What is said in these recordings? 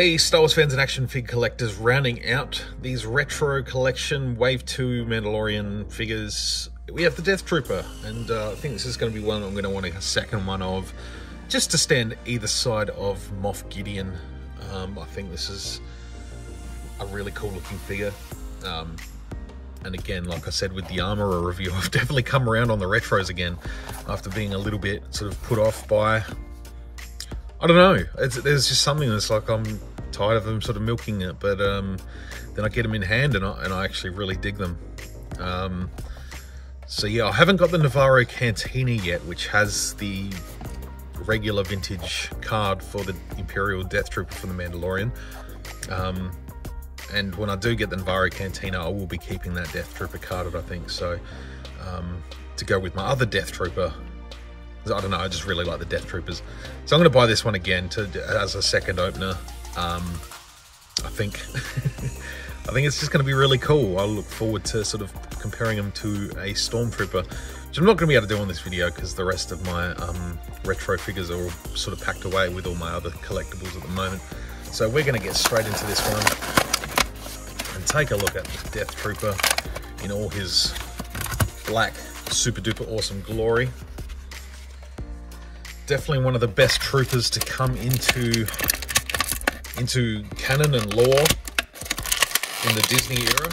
Hey Star Wars fans and action fig collectors, rounding out these retro collection Wave 2 Mandalorian figures, we have the Death Trooper, and uh, I think this is going to be one I'm going to want a second one of, just to stand either side of Moff Gideon. Um, I think this is a really cool looking figure. Um, and again, like I said with the Armorer review, I've definitely come around on the retros again after being a little bit sort of put off by I don't know. It's, there's just something that's like I'm tired of them sort of milking it, but um, then I get them in hand and I, and I actually really dig them. Um, so yeah, I haven't got the Navarro Cantina yet, which has the regular vintage card for the Imperial Death Trooper from the Mandalorian. Um, and when I do get the Navarro Cantina, I will be keeping that Death Trooper carded, I think. So um, to go with my other Death Trooper, I don't know, I just really like the Death Troopers. So I'm going to buy this one again to as a second opener. Um, I think I think it's just going to be really cool. I look forward to sort of comparing them to a Stormtrooper, which I'm not going to be able to do on this video because the rest of my um, retro figures are all sort of packed away with all my other collectibles at the moment. So we're going to get straight into this one and take a look at the Death Trooper in all his black super duper awesome glory definitely one of the best troopers to come into into canon and lore in the Disney era.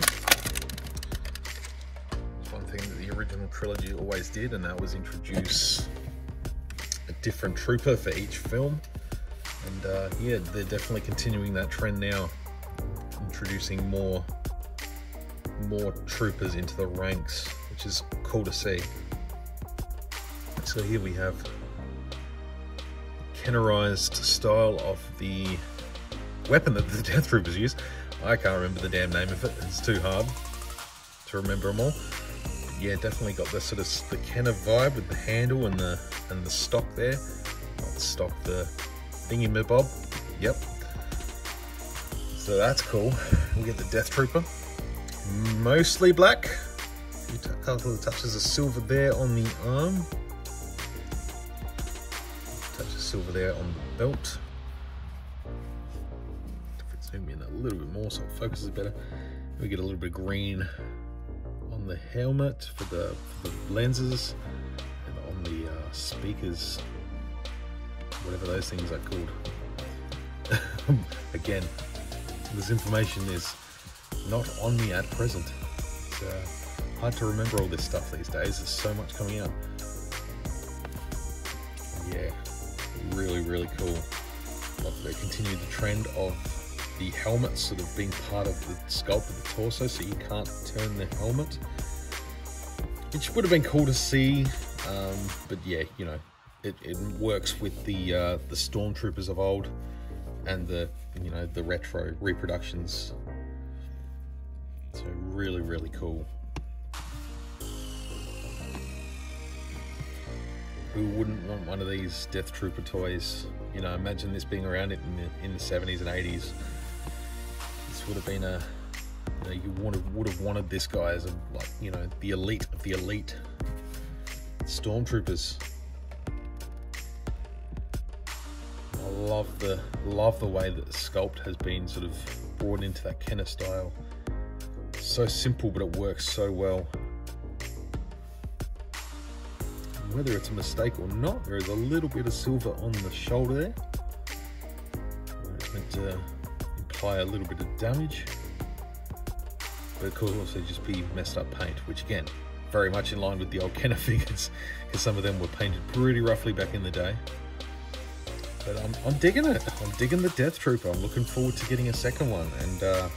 It's one thing that the original trilogy always did, and that was introduce a different trooper for each film. And uh, yeah, they're definitely continuing that trend now, introducing more more troopers into the ranks, which is cool to see. So here we have Kennerized style of the weapon that the Death Troopers use. I can't remember the damn name of it. It's too hard to remember them all. Yeah, definitely got the sort of the Kenner vibe with the handle and the and the stock there. Not the stock, the thingy bob. Yep. So that's cool. We get the Death Trooper. Mostly black. A couple of touches of silver there on the arm Touches of silver there on the belt. Little bit more so it focuses better. We get a little bit of green on the helmet for the, for the lenses and on the uh, speakers, whatever those things are called. Again, this information is not on me at present. It's uh, hard to remember all this stuff these days. There's so much coming out. Yeah, really, really cool. Love they continue the trend of the helmet sort of being part of the sculpt of the torso so you can't turn the helmet. Which would have been cool to see, um, but yeah, you know, it, it works with the uh, the stormtroopers of old and the you know the retro reproductions. So really, really cool. who wouldn't want one of these Death Trooper toys? You know, imagine this being around in the, in the 70s and 80s. Would have been a, you, know, you would have, would have wanted this guy as a, like, you know, the elite of the elite stormtroopers. I love the love the way that the sculpt has been sort of brought into that Kenner style. So simple, but it works so well. whether it's a mistake or not, there is a little bit of silver on the shoulder there. It's meant to uh, imply a little bit of damage. But it could also just be messed up paint, which again, very much in line with the old Kenner figures, because some of them were painted pretty roughly back in the day. But I'm, I'm digging it. I'm digging the Death Trooper. I'm looking forward to getting a second one, and uh,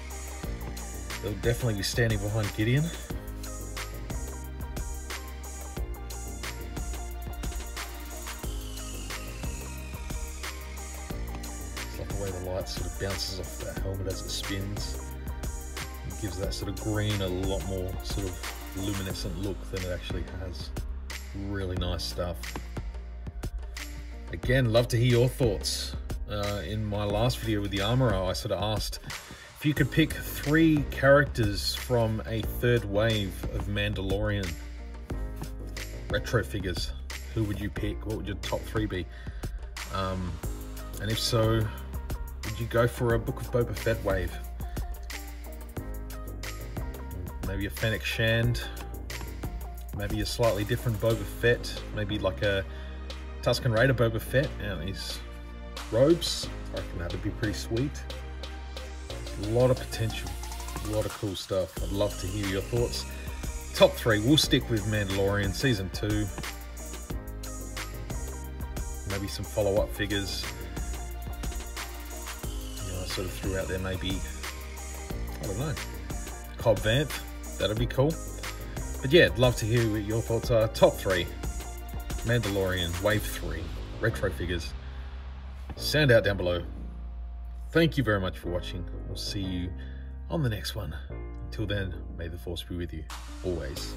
they'll definitely be standing behind Gideon. Light sort of bounces off that helmet as it spins. It gives that sort of green a lot more sort of luminescent look than it actually has. Really nice stuff. Again, love to hear your thoughts. Uh, in my last video with the Armorer, I sort of asked if you could pick three characters from a third wave of Mandalorian retro figures, who would you pick? What would your top three be? Um, and if so, you go for a Book of Boba Fett wave? Maybe a Fennec Shand, maybe a slightly different Boba Fett, maybe like a Tusken Raider Boba Fett and these robes. I reckon that'd be pretty sweet. A lot of potential, a lot of cool stuff. I'd love to hear your thoughts. Top three, we'll stick with Mandalorian Season 2. Maybe some follow-up figures. Sort of threw out there maybe, I don't know, Cobb Vanth, that'd be cool. But yeah, I'd love to hear what your thoughts are. Top three, Mandalorian Wave 3, retro figures. Sound out down below. Thank you very much for watching. We'll see you on the next one. Until then, may the force be with you always.